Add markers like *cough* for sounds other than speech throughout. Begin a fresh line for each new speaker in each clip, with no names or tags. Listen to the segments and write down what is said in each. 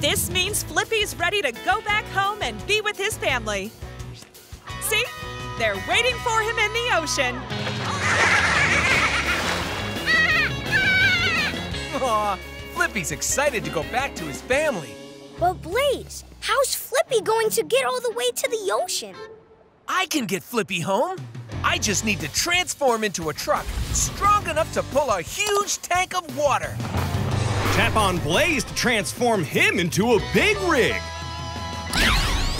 This means Flippy's ready to go back home and be with his family. See? They're waiting for him in the ocean.
Aw, Flippy's excited to go back to his family.
But Blaze, how's Flippy going to get all the way to the ocean?
I can get Flippy home. I just need to transform into a truck strong enough to pull a huge tank of water.
Tap on Blaze to transform him into a big rig.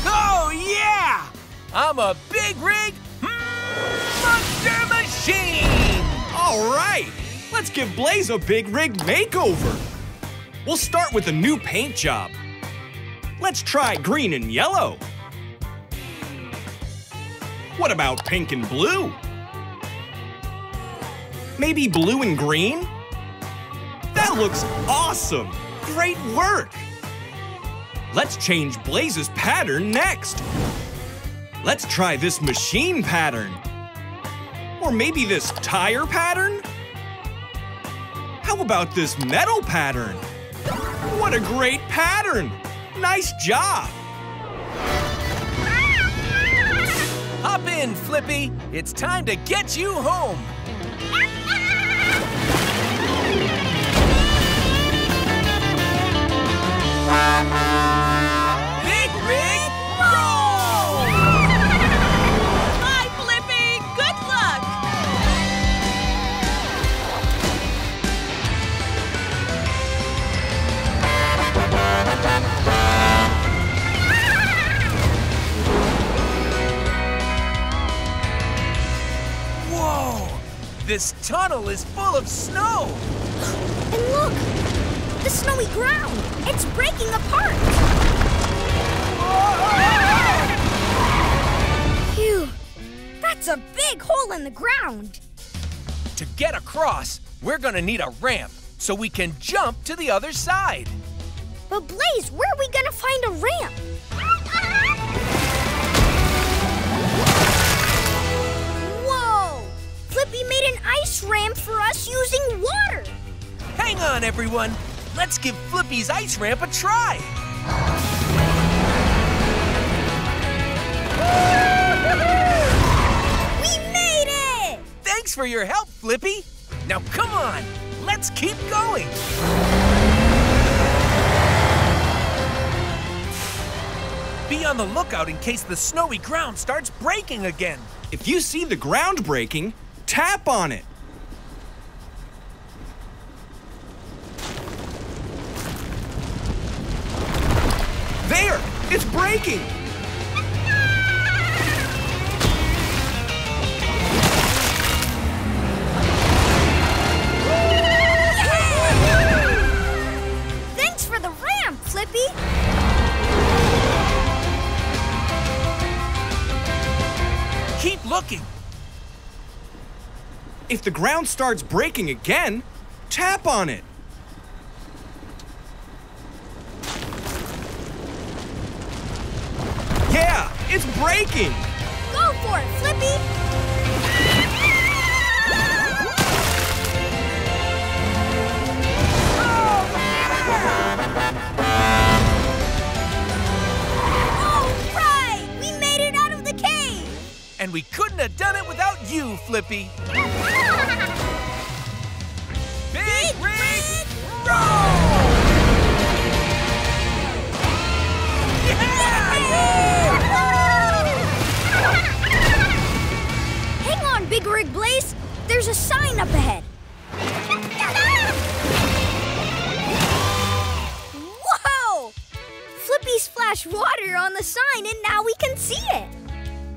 Oh, yeah! I'm a big rig monster machine!
All right, let's give Blaze a big rig makeover. We'll start with a new paint job. Let's try green and yellow. What about pink and blue? Maybe blue and green? That looks awesome! Great work! Let's change Blaze's pattern next. Let's try this machine pattern. Or maybe this tire pattern? How about this metal pattern? What a great pattern! Nice job!
Hop in, Flippy. It's time to get you home. *laughs* Big Rig!
Bye. Good luck.
Whoa! This tunnel is full of snow!
And look, the snowy ground. It's breaking apart. Phew, that's a big hole in the ground.
To get across, we're gonna need a ramp so we can jump to the other side.
But Blaze, where are we gonna find a ramp? Whoa! Flippy made an ice ramp for us using water.
Hang on, everyone. Let's give Flippy's ice ramp a try.
We made it!
Thanks for your help, Flippy. Now come on, let's keep going. Be on the lookout in case the snowy ground starts breaking again.
If you see the ground breaking, tap on it. There! It's breaking!
Thanks for the ramp, Flippy.
Keep looking.
If the ground starts breaking again, tap on it. Breaking!
Go for it, Flippy. All right, we made it out of the cave.
And we couldn't have done it without you, Flippy. *laughs* Big Rig
Blaze. There's a sign up ahead. Whoa! Flippy splashed water on the sign, and now we can see it.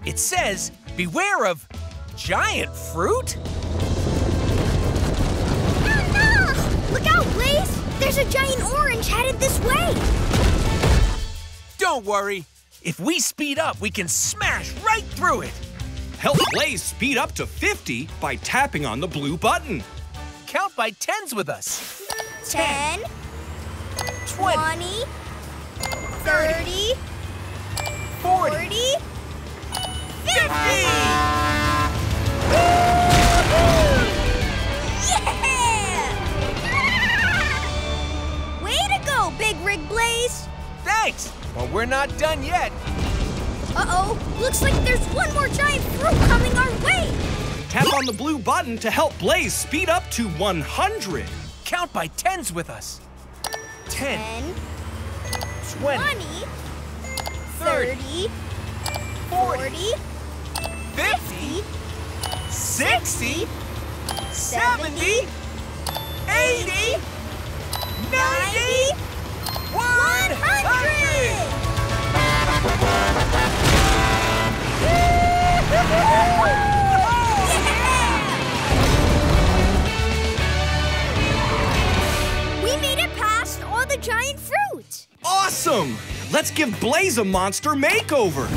It says, beware of giant fruit?
Look out, Blaze! There's a giant orange headed this way.
Don't worry. If we speed up, we can smash right through it.
Help Blaze speed up to 50 by tapping on the blue button.
Count by tens with us.
10,
20,
20, 30,
40,
40,
50!
Yeah! Way to go, Big Rig Blaze!
Thanks, but we're not done yet.
Uh-oh, looks like there's one more giant fruit coming our way.
Tap on the blue button to help Blaze speed up to 100.
Count by tens with us. 10,
10,
20,
20,
30,
30,
40,
40,
50, 60, 70,
70,
80, 90, 100!
We made it past all the giant fruit.
Awesome! Let's give Blaze a monster makeover.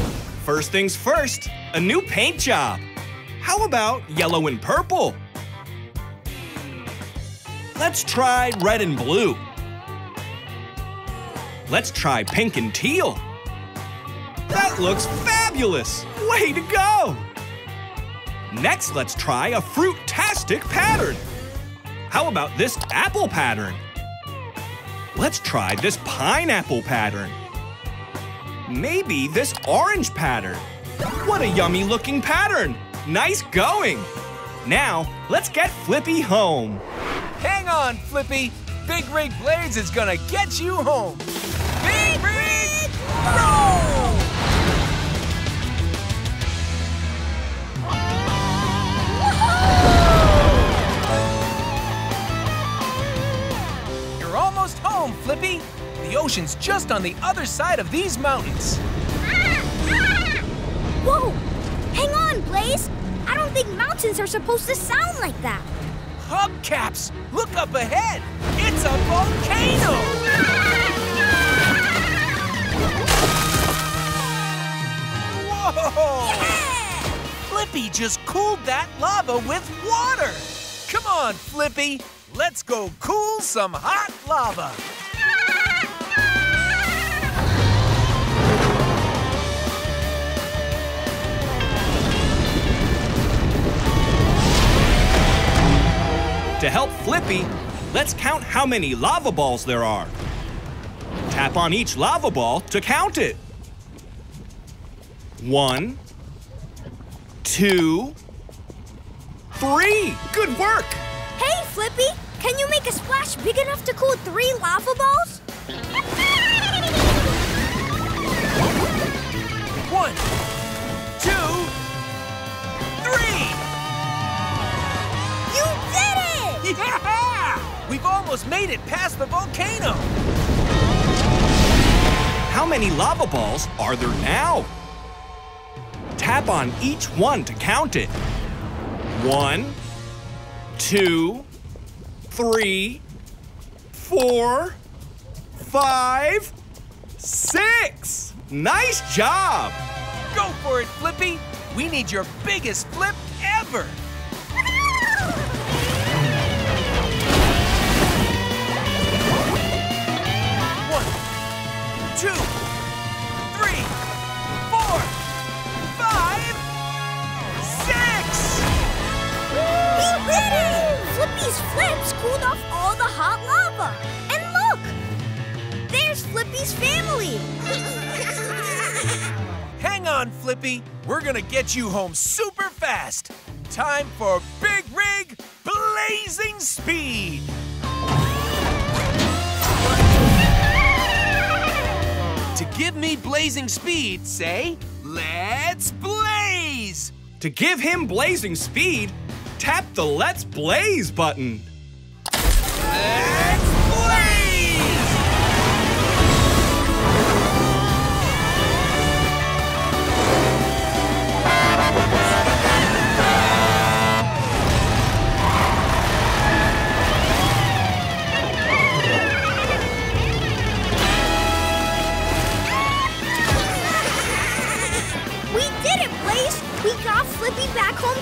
First things first, a new paint job. How about yellow and purple? Let's try red and blue. Let's try pink and teal. That looks fabulous! Way to go! Next, let's try a fruit-tastic pattern. How about this apple pattern? Let's try this pineapple pattern. Maybe this orange pattern. What a yummy looking pattern! Nice going! Now, let's get Flippy home.
Hang on, Flippy. Big Rig Blaze is gonna get you home. Big Rig Roll! Home, Flippy. The ocean's just on the other side of these mountains. *laughs*
Whoa! Hang on, Blaze. I don't think mountains are supposed to sound like that.
Hubcaps, look up ahead. It's a volcano. Whoa! Flippy just cooled that lava with water. Come on, Flippy. Let's go cool some hot lava.
To help Flippy, let's count how many lava balls there are. Tap on each lava ball to count it. One, two, three. Good work!
Hey, Flippy, can you make a splash big enough to cool three lava balls?
One, two, three. Yeah! We've almost made it past the volcano.
How many lava balls are there now? Tap on each one to count it. One, two, three, four, five, six. Nice job!
Go for it, Flippy. We need your biggest flip ever. Two, three, four, five, six.
We did it! Flippy's flips cooled off all the hot lava. And look! There's Flippy's family. *laughs*
Hang on, Flippy. We're gonna get you home super fast. Time for Big Rig Blazing Speed. Give me blazing speed, say, let's blaze!
To give him blazing speed, tap the Let's Blaze button.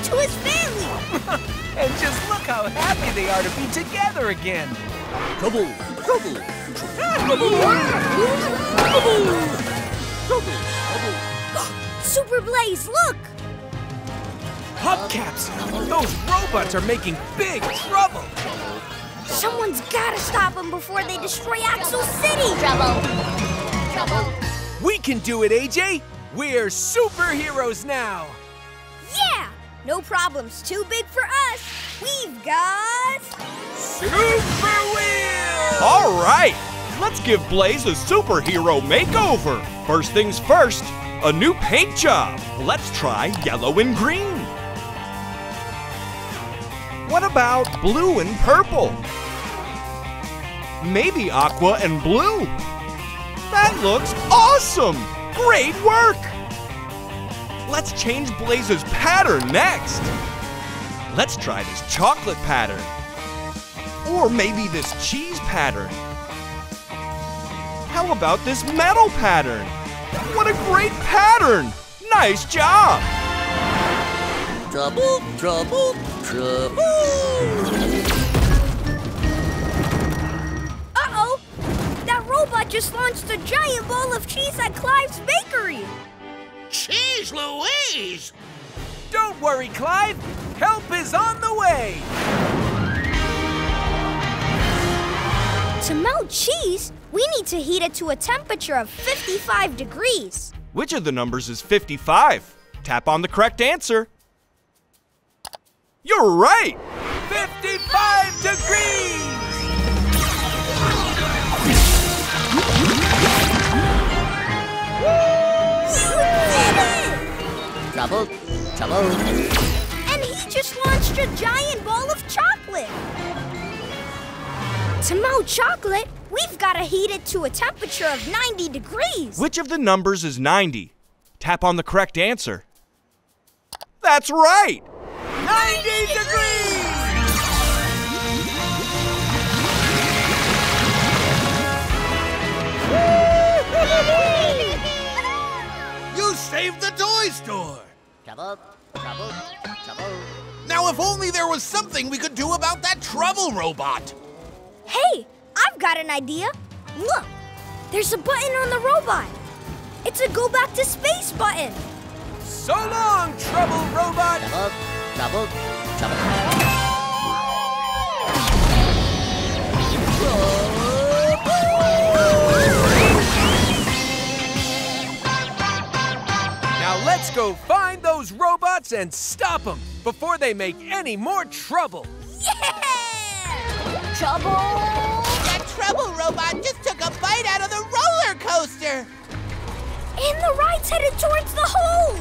To his family. *laughs*
And just look how happy they are to be together again.
Trouble, trouble, *laughs* *gasps*
Super Blaze, look!
Hubcaps, those robots are making big trouble.
Someone's gotta stop them before they destroy Axel City.
Trouble. Trouble.
We can do it, AJ! We're superheroes now!
Yeah! No problem's too big for us. We've got...
Super Wheels!
All right, let's give Blaze a superhero makeover. First things first, a new paint job. Let's try yellow and green. What about blue and purple? Maybe aqua and blue. That looks awesome! Great work! Let's change Blaze's pattern next. Let's try this chocolate pattern. Or maybe this cheese pattern. How about this metal pattern? What a great pattern! Nice job!
Trouble, trouble, trouble.
Uh-oh! That robot just launched a giant ball of cheese at Clive's bakery.
Cheese Louise!
Don't worry, Clive! Help is on the way!
To melt cheese, we need to heat it to a temperature of 55 degrees.
Which of the numbers is 55? Tap on the correct answer. You're right!
55 degrees!
Trouble, trouble.
And he just launched a giant ball of chocolate. To melt chocolate, we've got to heat it to a temperature of 90 degrees.
Which of the numbers is 90? Tap on the correct answer. That's right!
90 degrees! *laughs*
You saved the toy store!
Trouble, trouble, trouble.
Now, if only there was something we could do about that trouble robot!
Hey, I've got an idea. Look, there's a button on the robot. It's a go back to space button.
So long, Trouble Robot!
Trouble, trouble, trouble.
Now let's go find those robots and stop them before they make any more trouble!
Yeah! Trouble!
That trouble robot just took a bite out of the roller coaster!
And the ride's headed towards the hole!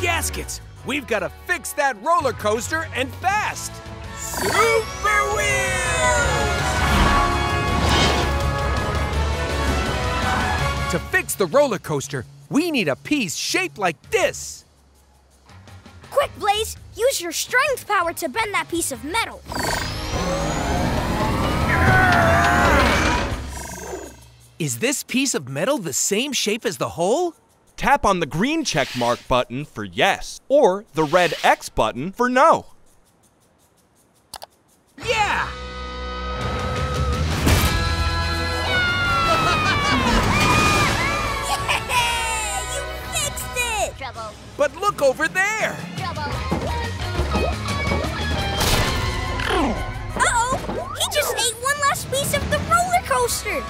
Gaskets! We've got to fix that roller coaster and fast! Super Wheels! To fix the roller coaster, we need a piece shaped like this.
Quick, Blaze, use your strength power to bend that piece of metal.
Is this piece of metal the same shape as the hole?
Tap on the green check mark button for yes, or the red X button for no.
Yeah! But look over there!
Uh-oh! He just ate one last piece of the roller coaster!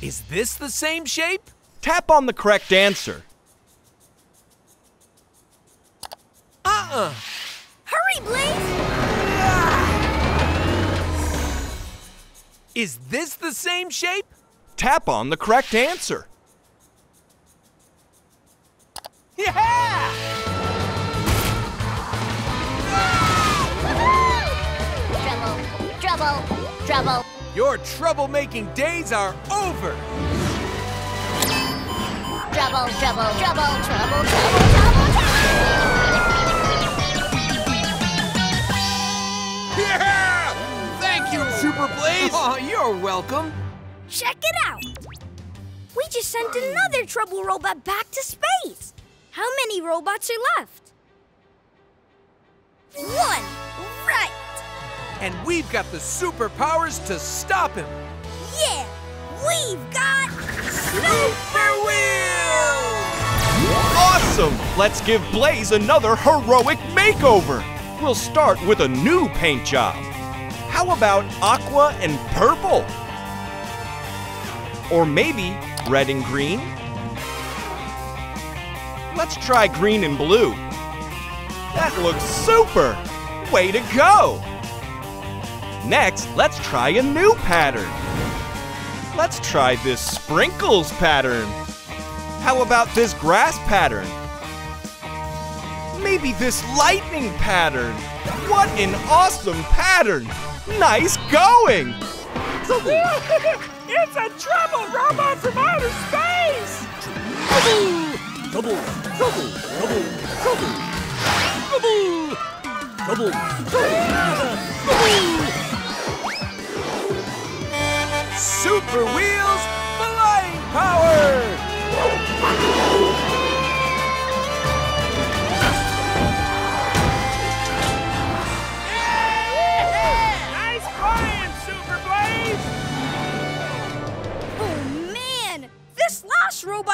Is this the same shape?
Tap on the correct answer.
Uh-uh. Is this the same shape?
Tap on the correct answer.
Yeah!
Trouble, trouble, trouble.
Your troublemaking days are over!
Trouble, trouble, trouble, trouble, trouble, trouble,
Yeah! Thank
Oh, you're welcome.
Check it out! We just sent another trouble robot back to space! How many robots are left? One! Right!
And we've got the superpowers to stop him.
Yeah! We've got...
Super Wheels!
Awesome!
awesome! Let's give Blaze another heroic makeover. We'll start with a new paint job. How about aqua and purple? Or maybe red and green? Let's try green and blue. That looks super! Way to go! Next, let's try a new pattern. Let's try this sprinkles pattern. How about this grass pattern? Maybe this lightning pattern. What an awesome pattern! Nice going! *laughs*
it's a trouble robot from outer space!
Trouble, trouble, trouble, trouble. Trouble, trouble.
Super Wheels Flying Power!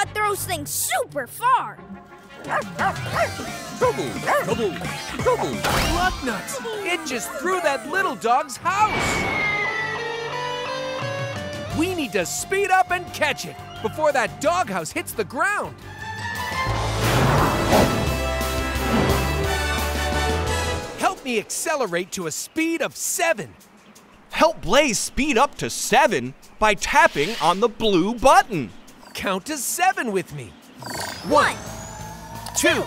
Robot throws things super far!
Trouble, trouble, trouble.
Lug nuts! It just threw that little dog's house! We need to speed up and catch it before that doghouse hits the ground. Help me accelerate to a speed of seven.
Help Blaze speed up to 7 by tapping on the blue button.
Count to seven with me.
One,
Two,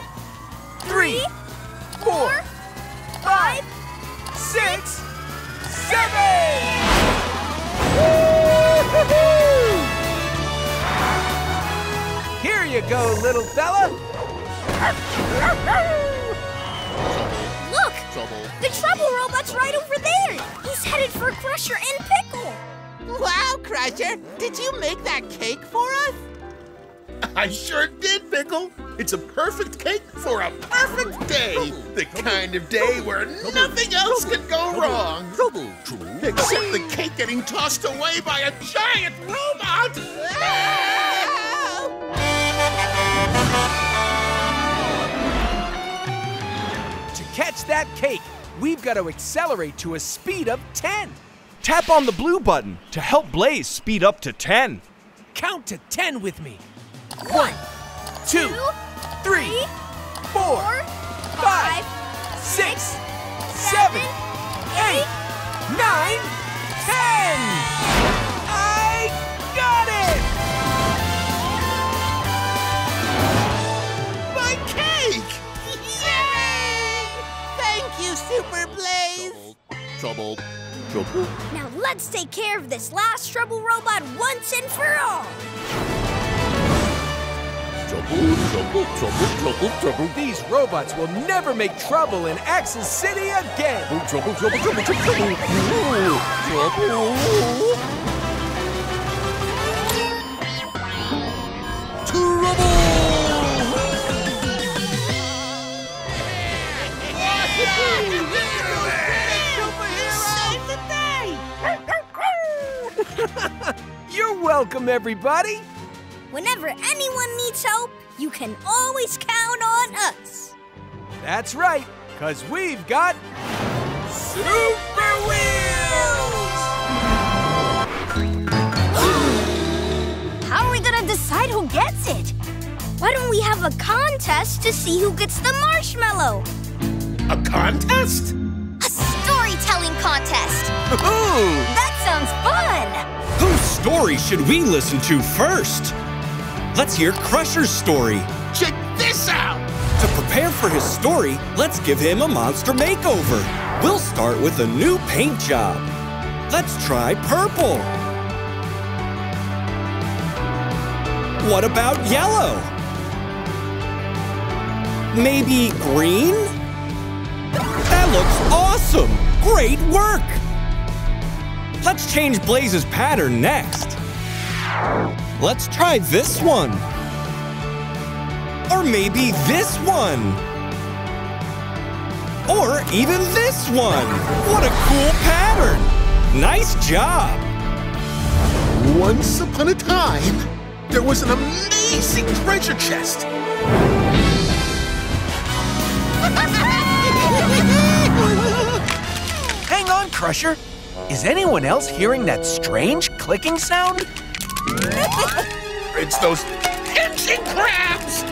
three, four,
five,
six, seven! Here you go, little fella.
Look!
Trouble.
The trouble robot's right over there! He's headed for Crusher and Pickle!
Wow, Crusher, did you make that cake for us?
I sure did, Pickle. It's a perfect cake for a perfect day. The kind of day where nothing else can go wrong.
Trouble, trouble.
Except the cake getting tossed away by a giant robot.
To catch that cake, we've got to accelerate to a speed of 10.
Tap on the blue button to help Blaze speed up to 10.
Count to 10 with me.
One,
Two, three, four,
four,
five, six, seven, eight, nine, ten. I got it!
My cake! Yay!
Thank you, Super Blaze!
Trouble, trouble.
Now let's take care of this last trouble robot once and for all!
Trouble, trouble, trouble, trouble, trouble.
These robots will never make trouble in Axel City again.
Trouble, trouble, trouble, trouble, trouble. Trouble.
You're welcome, everybody.
Whenever anyone needs help, you can always count on us!
That's right, because we've got Super Wheels! *gasps*
How are we gonna decide who gets it? Why don't we have a contest to see who gets the marshmallow?
A contest?
A storytelling contest!
Ooh!
That sounds fun!
Whose story should we listen to first? Let's hear Crusher's story.
Check this out!
To prepare for his story, let's give him a monster makeover. We'll start with a new paint job. Let's try purple. What about yellow? Maybe green? That looks awesome! Great work! Let's change Blaze's pattern next. Let's try this one. Or maybe this one. Or even this one. What a cool pattern. Nice job.
Once upon a time, there was an amazing treasure chest.
Crusher. Is anyone else hearing that strange clicking sound?
It's those pinching crabs!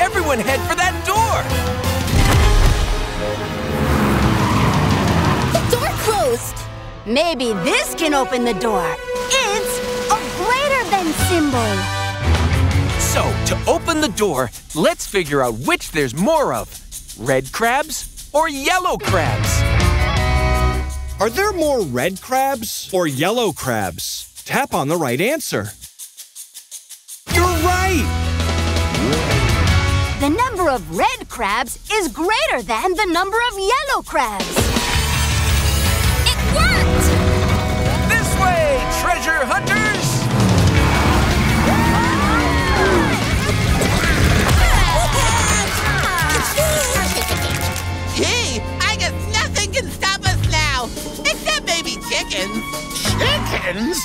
Everyone head for that door!
The door closed. Maybe this can open the door. It's a greater than symbol.
So, to open the door, let's figure out which there's more of red crabs or yellow crabs.
Are there more red crabs or yellow crabs? Tap on the right answer. You're right!
The number of red crabs is greater than the number of yellow crabs. It worked!
This way, treasure hunters!
Chickens?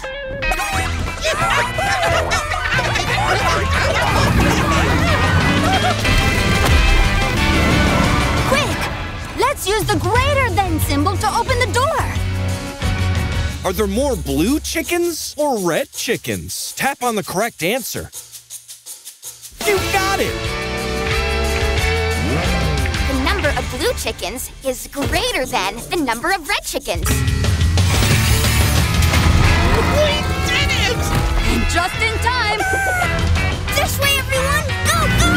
Quick! Let's use the greater than symbol to open the door.
Are there more blue chickens or red chickens? Tap on the correct answer. You got it!
The number of blue chickens is greater than the number of red chickens.
We did it!
And Just in time! This way, everyone! Go, go!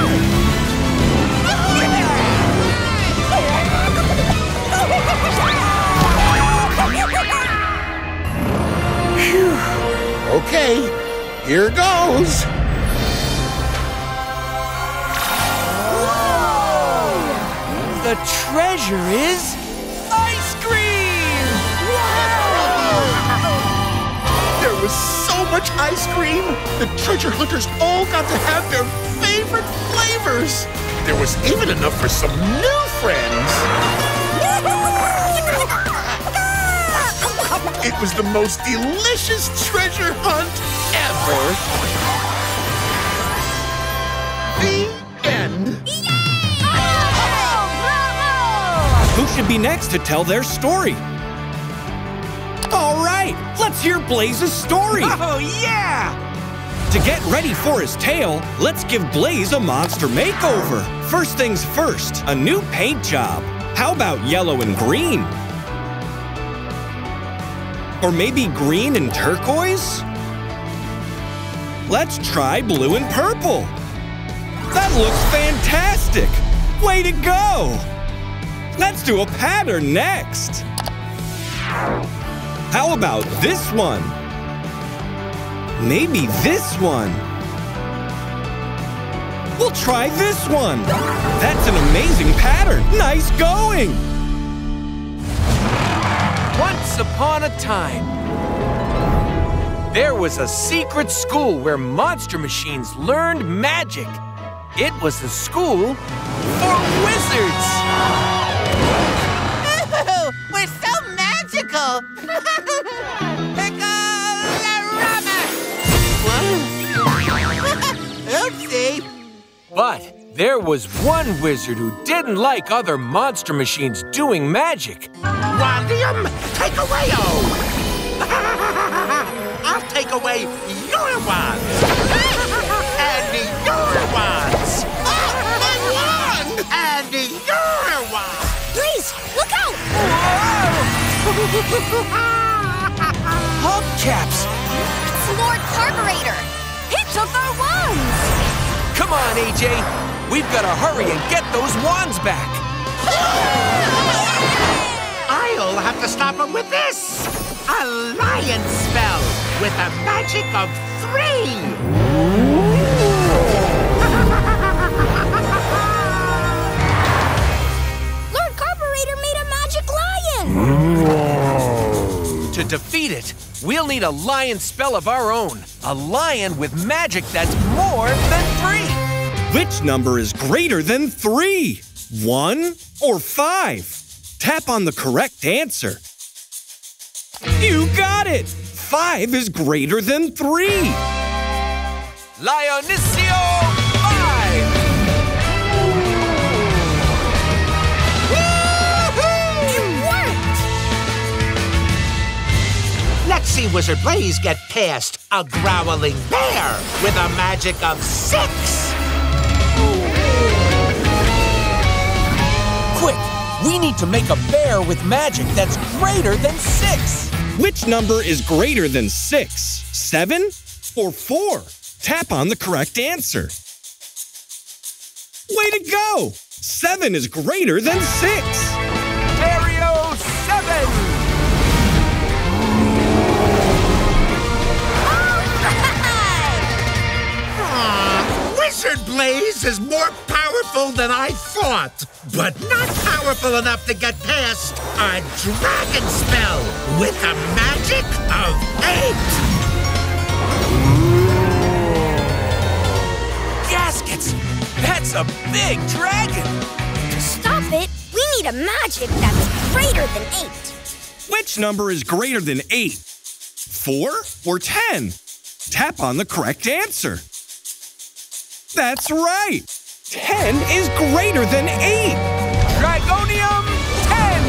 Okay, here goes.
The treasure is
There was so much ice cream. The treasure hunters all got to have their favorite flavors. There was even enough for some new friends. It was the most delicious treasure hunt ever. The end.
Who should be next to tell their story? Let's hear Blaze's story.
Oh, yeah!
To get ready for his tale, let's give Blaze a monster makeover. First things first, a new paint job. How about yellow and green? Or maybe green and turquoise? Let's try blue and purple. That looks fantastic! Way to go! Let's do a pattern next. How about this one? Maybe this one. We'll try this one. That's an amazing pattern. Nice going.
Once upon a time, there was a secret school where monster machines learned magic. It was a school for wizards. But there was one wizard who didn't like other monster machines doing magic.
Wandium, take away oh! *laughs* I'll take away your wands! *laughs* and your wands!
My wand! *laughs*
And your wands!
Please, look out!
Hubcaps!
It's Lord Carburetor! He took our wands!
Come on, AJ. We've got to hurry and get those wands back.
I'll have to stop him with this! A lion spell with a magic of three! *laughs*
Lord Carburetor made a magic lion! *laughs*
To defeat it, we'll need a lion spell of our own. A lion with magic that's more than three.
Which number is greater than three? One or five? Tap on the correct answer. You got it! Five is greater than three.
Lionissio
Wizard Blaze get past a growling bear with a magic of six?
Quick! We need to make a bear with magic that's greater than six!
Which number is greater than 6? 7 or 4? Tap on the correct answer. Way to go! 7 is greater than 6!
Aw, Blaze is more powerful than I thought, but not powerful enough to get past a dragon spell with a magic of eight.
Gaskets! That's a big dragon!
To stop it, we need a magic that's greater than eight.
Which number is greater than 8? 4 or 10? Tap on the correct answer. That's right! 10 is greater than 8!
Dragonium 10!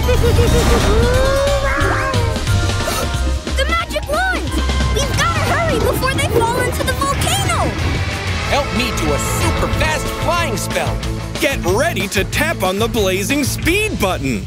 *laughs*
the magic wands! We've gotta hurry before they fall into the volcano!
Help me do a super fast flying spell!
Get ready to tap on the blazing speed button.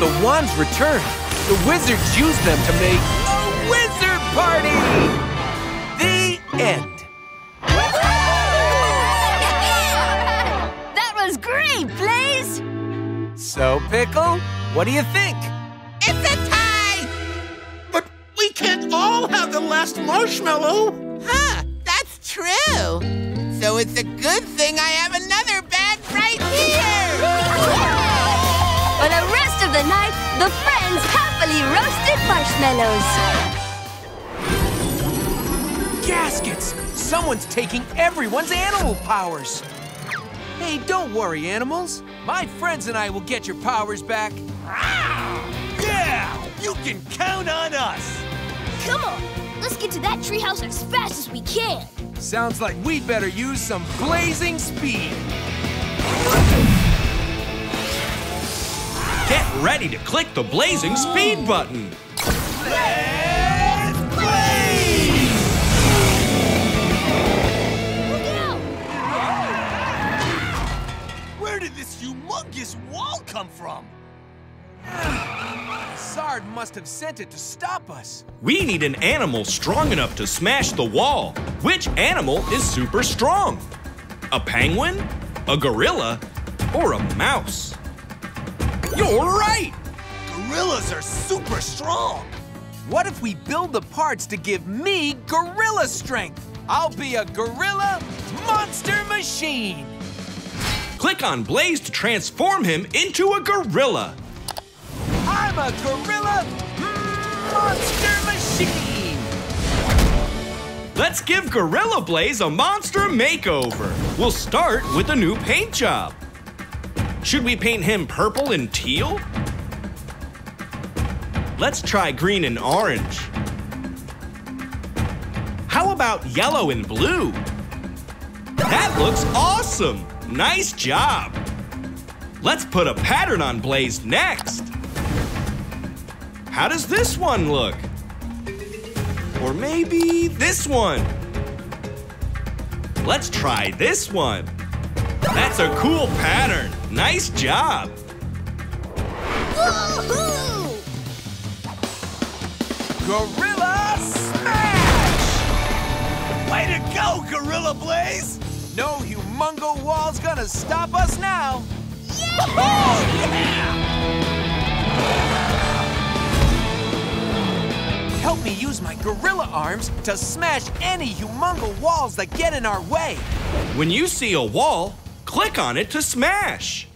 The wand's return, the wizards use them to make a wizard party! The end. *laughs*
That was great, Blaze!
So, Pickle, what do you think?
It's a tie!
But we can't all have the last marshmallow.
Huh, that's true. So it's a good thing I have another bag right here! *laughs*
For the rest of the night, the friends happily roasted marshmallows.
Gaskets! Someone's taking everyone's animal powers! Hey, don't worry, animals. My friends and I will get your powers back. Yeah! You can count on us!
Come on, let's get to that treehouse as fast as we can.
Sounds like we'd better use some blazing speed.
Get ready to click the blazing speed button.
Let's blaze!
Look out!
Where did this humongous wall come from? Sard must have sent it to stop us.
We need an animal strong enough to smash the wall. Which animal is super strong? A penguin? A gorilla? Or a mouse? You're right!
Gorillas are super strong. What if we build the parts to give me gorilla strength? I'll be a gorilla monster machine.
Click on Blaze to transform him into a gorilla.
I'm a gorilla monster machine.
Let's give Gorilla Blaze a monster makeover. We'll start with a new paint job. Should we paint him purple and teal? Let's try green and orange. How about yellow and blue? That looks awesome! Nice job! Let's put a pattern on Blaze next. How does this one look? Or maybe this one. Let's try this one. That's a cool pattern. Nice job.
Woohoo!
Gorilla Smash! Way to go, Gorilla Blaze! No humongo wall's gonna stop us now! Oh, yeah! Help me use my gorilla arms to smash any humongo walls that get in our way.
When you see a wall, click on it to smash.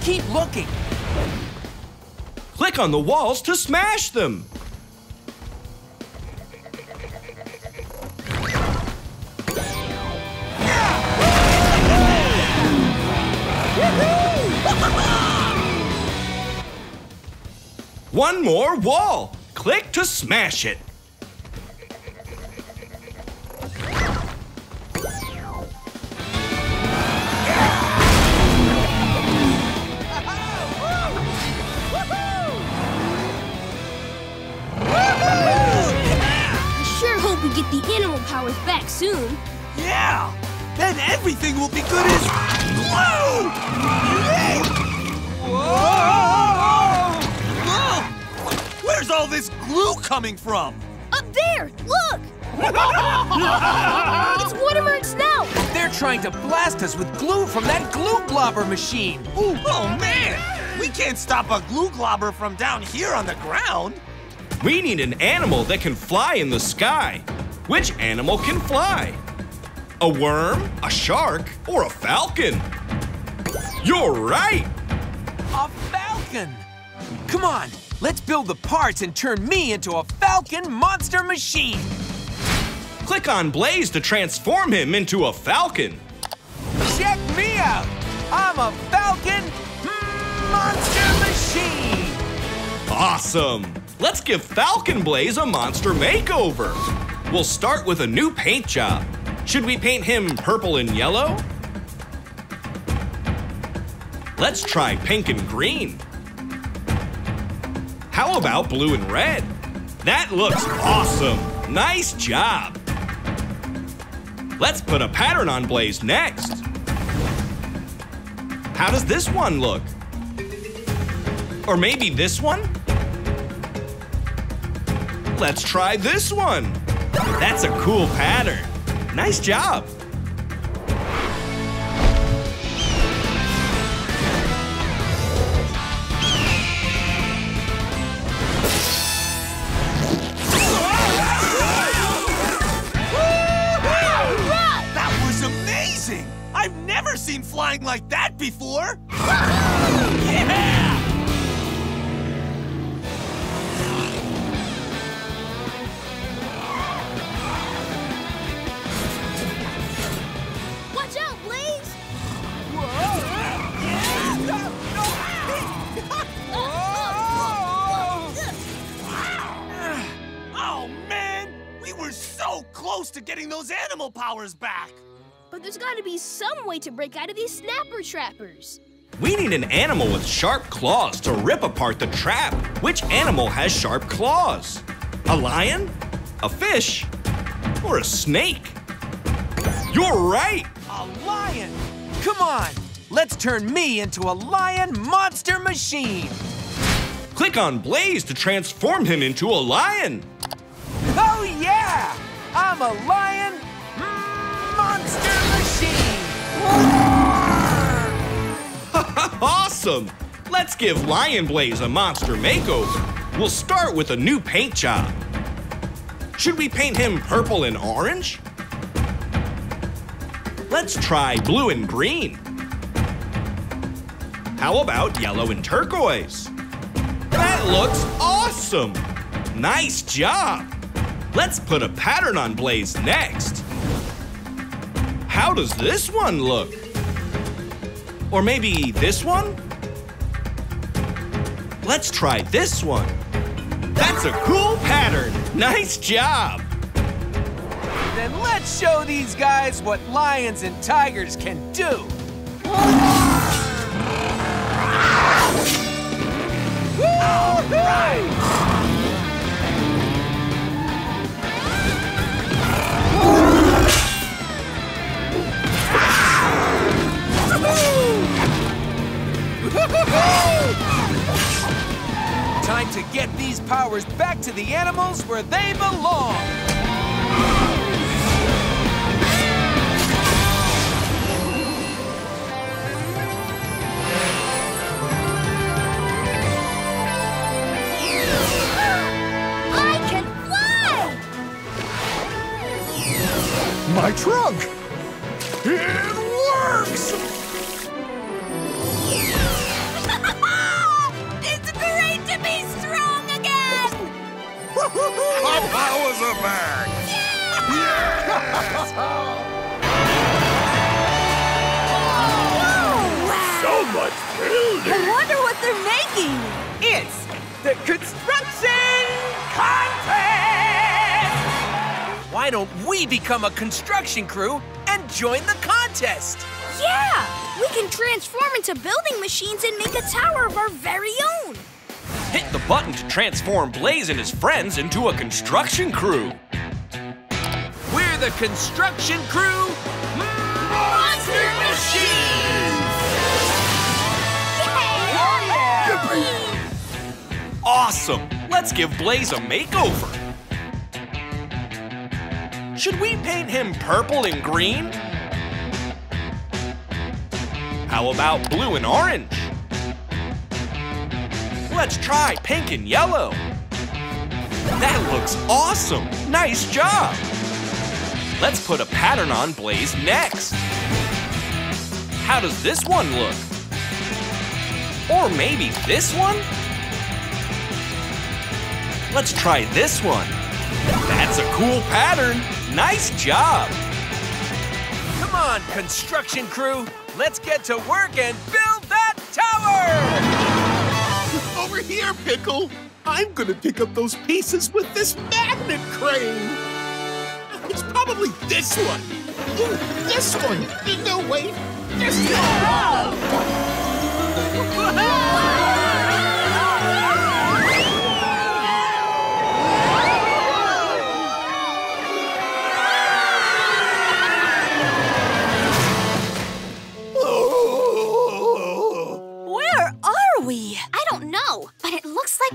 Keep looking.
Click on the walls to smash them. *laughs* One more wall. Click to smash it.
I sure hope we get the animal powers back soon.
Yeah! Then everything will be good as! Whoa! All this glue coming from?
Up there! Look! *laughs* it's Mortimer and Snout!
They're trying to blast us with glue from that glue globber machine.
Ooh, oh man! We can't stop a glue globber from down here on the ground.
We need an animal that can fly in the sky. Which animal can fly? A worm, a shark, or a falcon? You're right!
A falcon! Come on, let's build the parts and turn me into a falcon monster machine.
Click on Blaze to transform him into a falcon.
Check me out! I'm a falcon monster machine!
Awesome! Let's give Falcon Blaze a monster makeover. We'll start with a new paint job. Should we paint him purple and yellow? Let's try pink and green. How about blue and red? That looks awesome. Nice job. Let's put a pattern on Blaze next. How does this one look? Or maybe this one? Let's try this one. That's a cool pattern. Nice job.
Before! *laughs* yeah!
Watch out, Blaze! *laughs*
Oh man! We were so close to getting those animal powers back!
But there's gotta be some way to break out of these snapper trappers.
We need an animal with sharp claws to rip apart the trap. Which animal has sharp claws? A lion? A fish? Or a snake? You're right!
A lion! Come on, let's turn me into a lion monster machine.
Click on Blaze to transform him into a lion.
Oh yeah! I'm a lion monster machine! *laughs*
awesome! Let's give Lion Blaze a monster makeover. We'll start with a new paint job. Should we paint him purple and orange? Let's try blue and green. How about yellow and turquoise? That looks awesome! Nice job! Let's put a pattern on Blaze next. How does this one look? Or maybe this one? Let's try this one. That's a cool pattern. Nice job.
Then let's show these guys what lions and tigers can do. All Time to get these powers back to the animals where they belong.
I can fly!
My trunk! It powers are back! So much building!
I wonder what they're making.
It's the construction contest! Why don't we become a construction crew and join the contest?
Yeah, we can transform into building machines and make a tower of our very own.
Hit the button to transform Blaze and his friends into a construction crew.
We're the construction crew Monster Machines! Yeah!
Awesome! Let's give Blaze a makeover. Should we paint him purple and green? How about blue and orange? Let's try pink and yellow. That looks awesome! Nice job! Let's put a pattern on Blaze next. How does this one look? Or maybe this one? Let's try this one. That's a cool pattern. Nice job.
Come on, construction crew. Let's get to work and build that tower!
Over here, Pickle! I'm gonna pick up those pieces with this magnet crane! It's probably this one! Ooh, this one! No, wait! This one!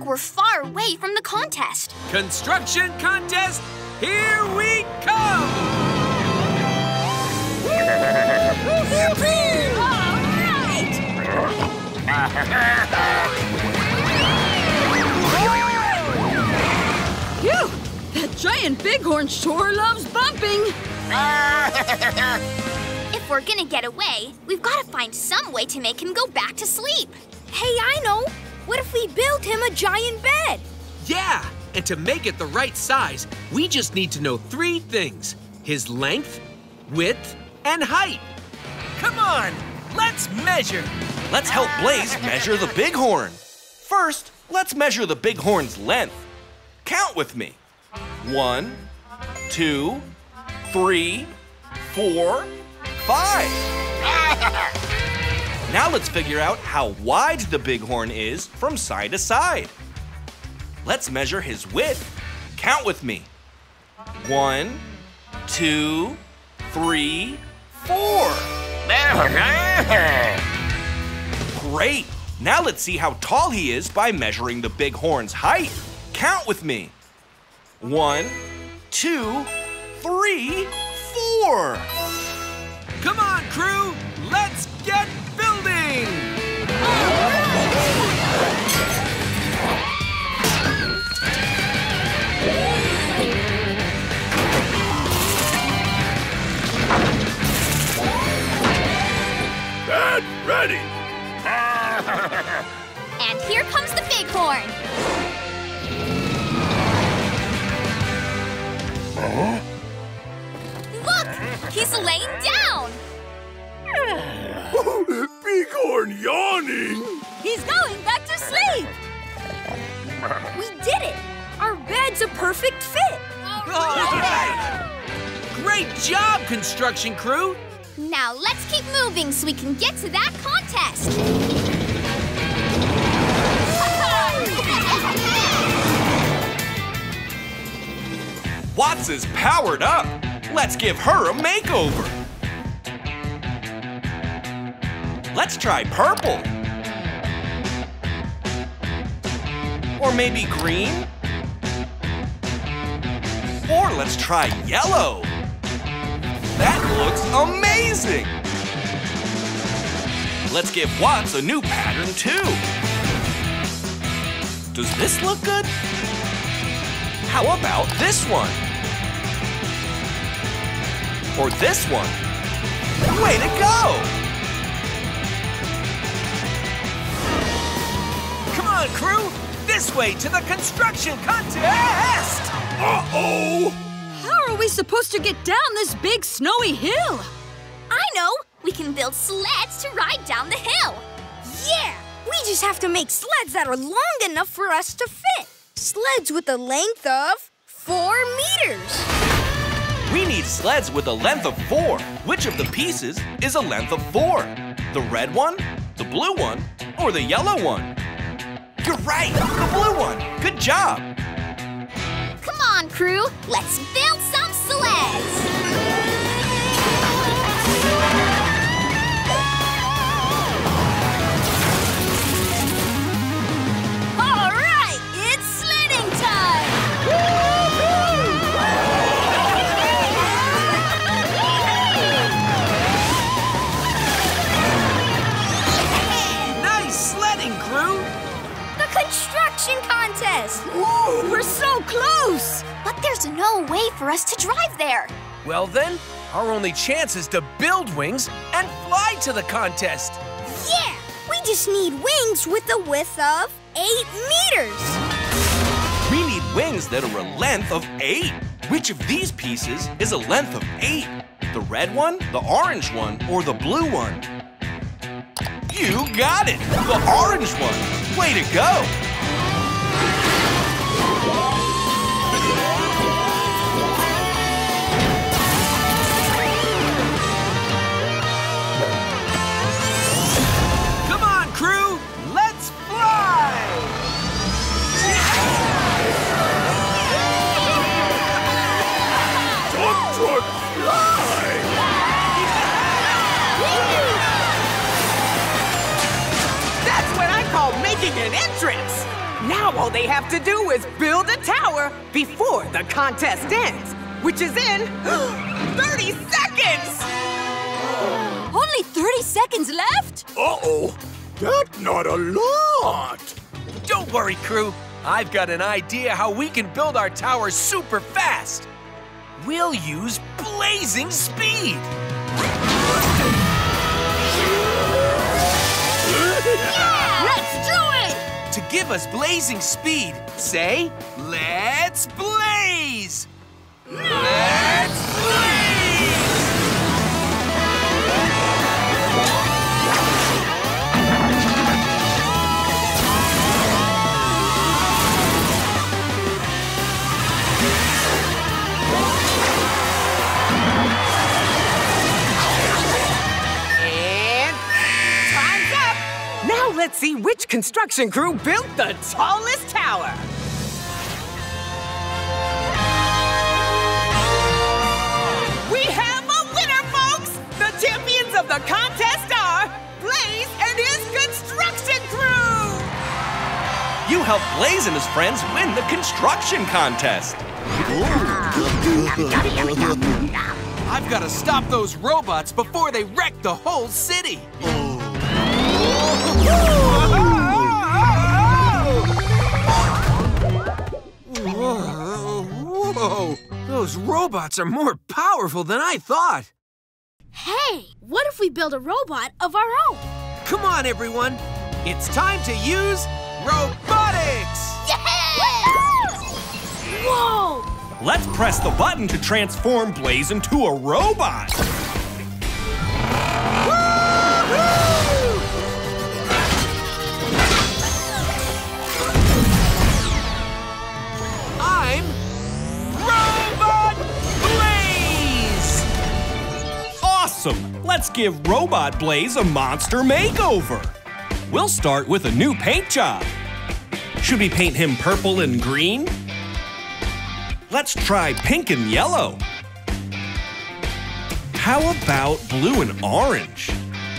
Like we're far away from the contest.
Construction contest, here we come!
All right!
Phew! That giant bighorn sure loves bumping.
If we're gonna get away, we've gotta find some way to make him go back to sleep. Hey, I know. What if we build him a giant bed?
Yeah, and to make it the right size, we just need to know three things his length, width, and height. Come on, let's measure.
Let's help Blaze measure the bighorn. First, let's measure the bighorn's length. Count with me. One, two, three, four, five. *laughs* now let's figure out how wide the bighorn is from side to side. Let's measure his width. Count with me. One, two, three, four. Great! Now let's see how tall he is by measuring the bighorn's height. Count with me. One, two, three, four.
Come on, crew, let's get building!
Bad ready! *laughs*
And here comes the bighorn. Uh-huh. Look! He's laying down! Bed's a perfect fit!
Great job, construction crew!
Now let's keep moving so we can get to that contest!
Watts is powered up. Let's give her a makeover. Let's try purple. Or maybe green? Or let's try yellow. That looks amazing! Let's give Watts a new pattern too. Does this look good? How about this one? Or this one? Way to go!
Come on, crew! This way to the construction contest!
Uh-oh!
How are we supposed to get down this big snowy hill?
I know! We can build sleds to ride down the hill. Yeah! We just have to make sleds that are long enough for us to fit. Sleds with a length of four meters.
We need sleds with a length of four. Which of the pieces is a length of four? The red one, the blue one, or the yellow one? You're right, the blue one. Good job.
Crew. Let's build some sleds. All right, it's sledding time.
Nice sledding, crew!
The construction contest.
We're so close!
But there's no way for us to drive there.
Well then, our only chance is to build wings and fly to the contest.
Yeah, we just need wings with a width of eight meters.
We need wings that are a length of eight. Which of these pieces is a length of eight? The red one, the orange one, or the blue one? You got it! The orange one! Way to go!
Making an entrance. Now all they have to do is build a tower before the contest ends, which is in *gasps* 30 seconds.
Only 30 seconds left?
Uh-oh, that's not a lot!
Don't worry, crew. I've got an idea how we can build our tower super fast. We'll use blazing speed. Give us blazing speed, say, let's blaze! Let's
let's see which construction crew built the tallest tower. We have a winner, folks! The champions of the contest are Blaze and his construction crew!
You helped Blaze and his friends win the construction contest.
I've got to stop those robots before they wreck the whole city. Whoa, whoa, those robots are more powerful than I thought.
Hey, what if we build a robot of our own?
Come on, everyone. It's time to use robotics.
Whoa!
Let's press the button to transform Blaze into a robot. Let's give Robot Blaze a monster makeover. We'll start with a new paint job. Should we paint him purple and green? Let's try pink and yellow. How about blue and orange?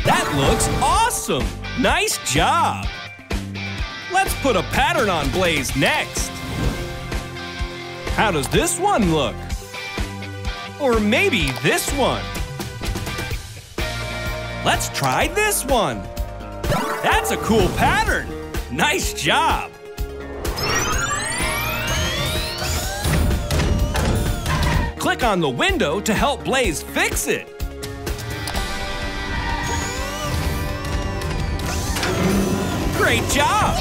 That looks awesome! Nice job! Let's put a pattern on Blaze next. How does this one look? Or maybe this one. Let's try this one. That's a cool pattern. Nice job. Click on the window to help Blaze fix it. Great job!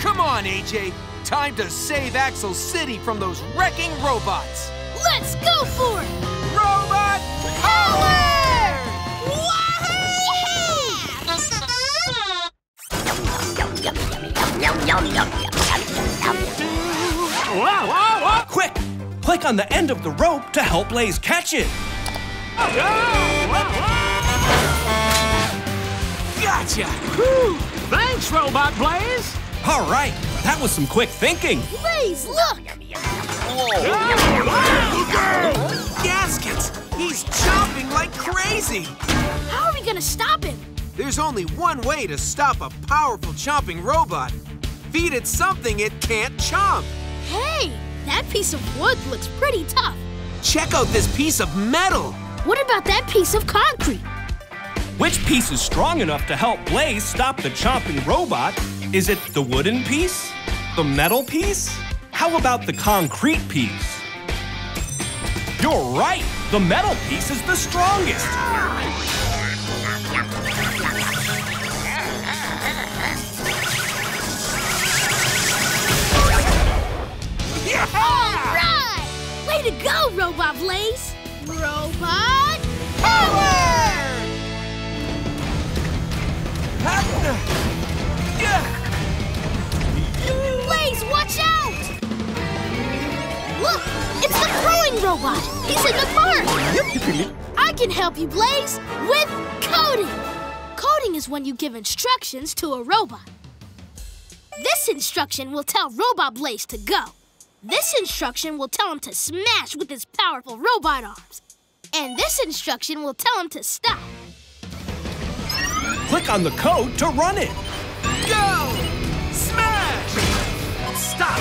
Come on, AJ. Time to save Axle City from those wrecking robots.
Let's go for it!
Robot power!
Quick! Click on the end of the rope to help Blaze catch it.
Gotcha!
Thanks, Robot Blaze!
All right, that was some quick thinking.
Blaze, look!
Ah, Gaskets! He's chomping like crazy!
How are we gonna stop him?
There's only one way to stop a powerful chomping robot. Feed it something it can't chomp.
Hey, that piece of wood looks pretty tough.
Check out this piece of metal.
What about that piece of concrete?
Which piece is strong enough to help Blaze stop the chomping robot? Is it the wooden piece? The metal piece? How about the concrete piece? You're right! The metal piece is the strongest!
To go, Robot Blaze! Robot power! Blaze, watch out! Look, it's the throwing robot. He's in the park. I can help you, Blaze, with coding. Coding is when you give instructions to a robot. This instruction will tell Robot Blaze to go. This instruction will tell him to smash with his powerful robot arms. And this instruction will tell him to stop.
Click on the code to run it.
Go! Smash! Stop!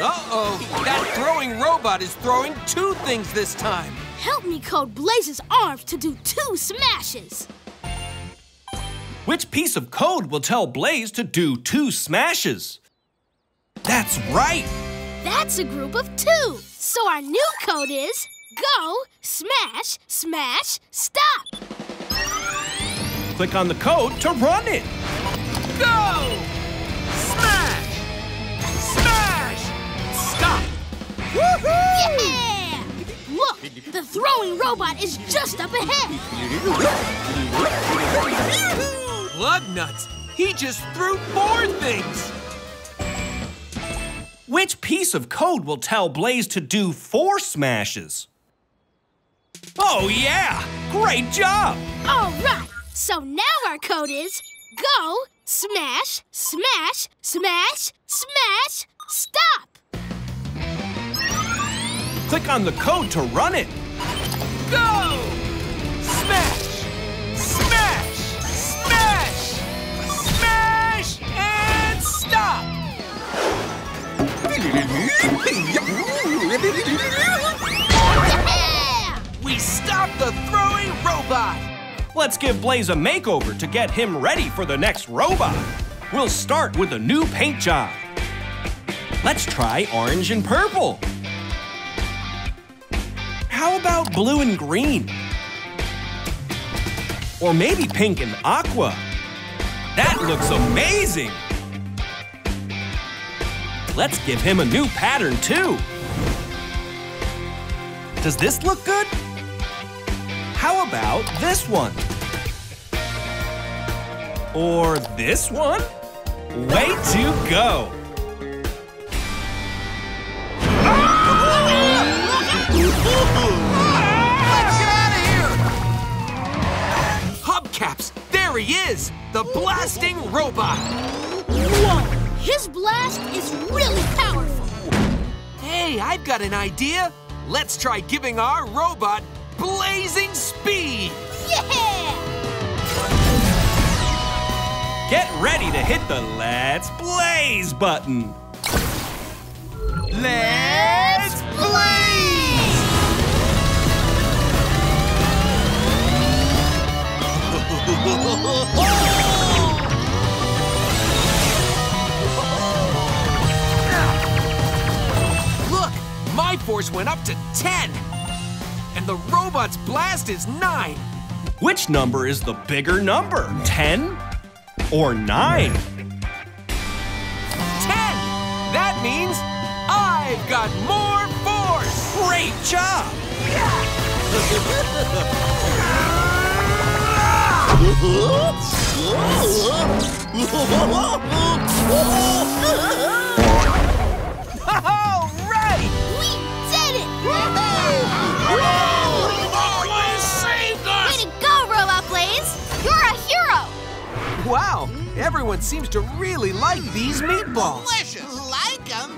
Uh-oh, that throwing robot is throwing two things this time.
Help me code Blaze's arms to do two smashes.
Which piece of code will tell Blaze to do two smashes? That's right!
That's a group of two. So our new code is go, smash, smash, stop.
Click on the code to run it.
Go! Smash! Smash! Stop!
Yeah! Look, the throwing robot is just up ahead.
Lug nuts! He just threw four things!
Which piece of code will tell Blaze to do four smashes? Oh, yeah! Great job!
All right, so now our code is go, smash, smash, smash, smash, stop.
Click on the code to run it.
Go! Stop! We stopped the throwing robot!
Let's give Blaze a makeover to get him ready for the next robot. We'll start with a new paint job. Let's try orange and purple. How about blue and green? Or maybe pink and aqua. That looks amazing! Let's give him a new pattern too. Does this look good? How about this one? Or this one? Way to go!
Hubcaps! There he is! The blasting robot!
Whoa! His blast is really powerful.
Hey, I've got an idea! Let's try giving our robot blazing speed!
Yeah!
Get ready to hit the Let's Blaze button.
Let's blaze! *laughs* *laughs* my force went up to 10. And the robot's blast is 9.
Which number is the bigger number? 10 Or nine.
Ten! That means I've got more force!
Great job!
All right! *laughs* *laughs* Wow, everyone seems to really like these meatballs.
Delicious. Like them?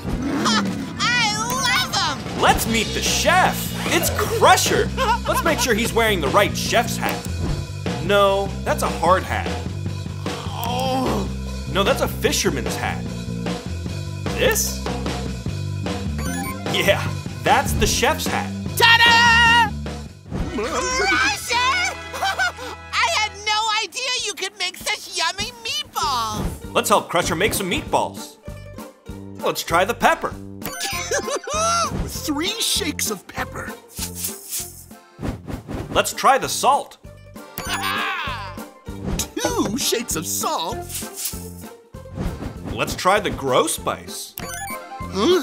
I love them!
Let's meet the chef. It's Crusher. Let's make sure he's wearing the right chef's hat. No, that's a hard hat. Oh. No, that's a fisherman's hat. This? Yeah, that's the chef's hat.
Ta-da!
Let's help Crusher make some meatballs. Let's try the pepper. *laughs*
Three shakes of pepper.
Let's try the salt. *laughs*
Two shakes of salt.
Let's try the grow spice.
Huh?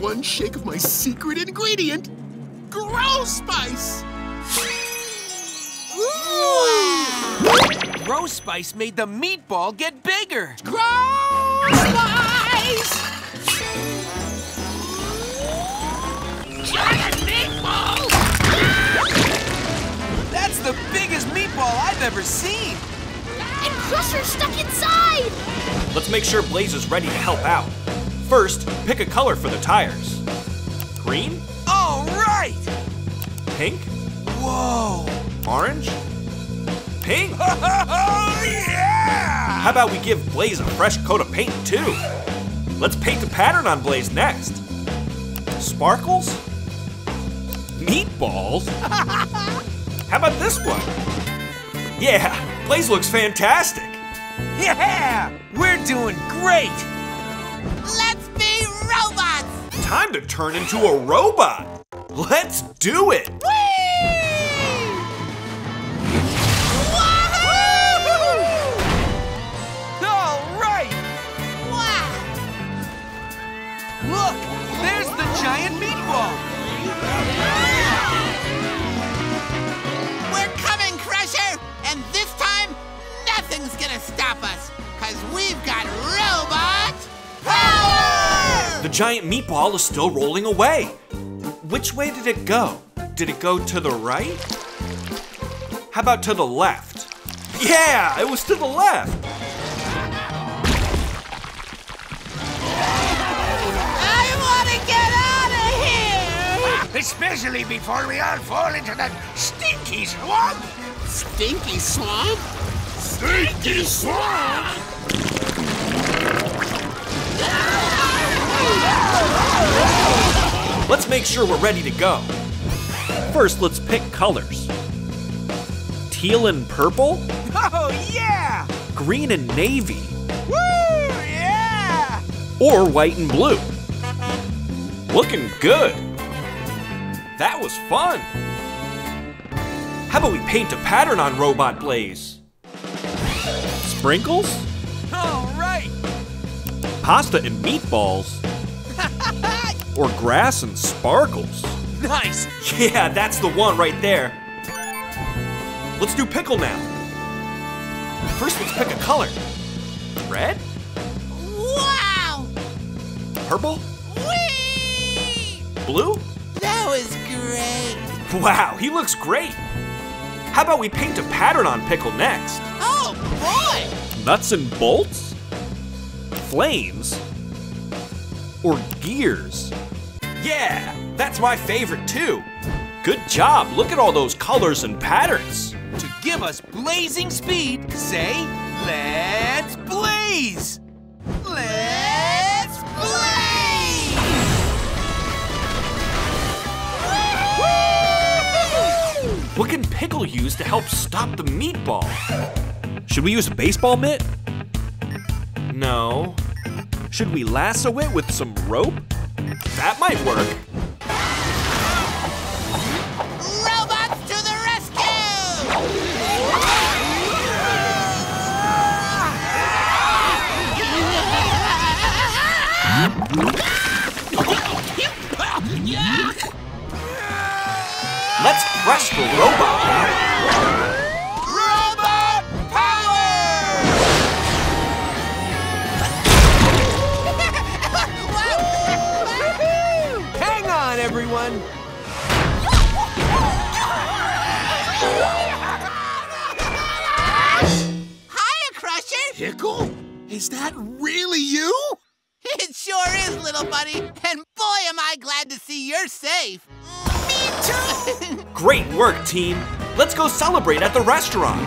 One shake of my secret ingredient, grow spice.
Grow Spice made the meatball get bigger.
Grow spice!
Giant meatballs!
That's the biggest meatball I've ever seen.
And Crusher's stuck inside!
Let's make sure Blaze is ready to help out. First, pick a color for the tires. Green,
All right!
pink,
Whoa!
orange,
Oh, *laughs* yeah!
How about we give Blaze a fresh coat of paint too? Let's paint a pattern on Blaze next. Sparkles? Meatballs? *laughs* How about this one? Yeah, Blaze looks fantastic.
Yeah! We're doing great!
Let's be robots!
Time to turn into a robot. Let's do it.
All
gonna stop us! Cause we've got robot power!
The giant meatball is still rolling away. Which way did it go? Did it go to the right? How about to the left? Yeah, it was to the left.
I wanna get out of here!
Especially before we all fall into that stinky swamp!
Stinky swamp.
Stinky swamp!
Let's make sure we're ready to go. First, let's pick colors. Teal and purple,
Oh, yeah!
green and navy,
Woo! Yeah!
or white and blue. Looking good. That was fun. How about we paint a pattern on Robot Blaze? Sprinkles?
All right!
Pasta and meatballs? *laughs* or grass and sparkles?
Nice!
Yeah, that's the one right there. Let's do pickle now. First, let's pick a color. Red?
Wow!
Purple?
Whee!
Blue?
That was great!
Wow, he looks great. How about we paint a pattern on Pickle next?
Oh boy!
Nuts and bolts? Flames? Or gears? Yeah, that's my favorite too. Good job. Look at all those colors and patterns.
To give us blazing speed, say, let's blaze!
Let's
use to help stop the meatball? Should we use a baseball mitt? No. Should we lasso it with some rope? That might work.
Robots to the rescue!
Let's
press the
robot! Is that really you? *laughs*
It sure is, little buddy. And boy, am I glad to see you're safe. Me too! *laughs*
Great work, team. Let's go celebrate at the restaurant.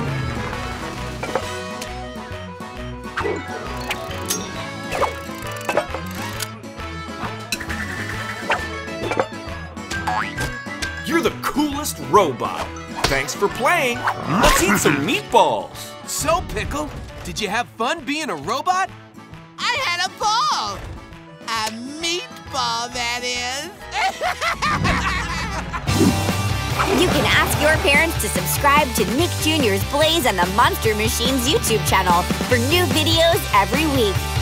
You're the coolest robot. Thanks for playing. Let's eat some *laughs* meatballs.
So, Pickle, did you have fun being a robot?
I had a ball! A meatball, that is.
You can ask your parents to subscribe to Nick Jr.'s Blaze and the Monster Machines YouTube channel for new videos every week.